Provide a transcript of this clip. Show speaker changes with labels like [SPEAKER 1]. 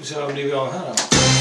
[SPEAKER 1] Vi ser vad blir vi av här då?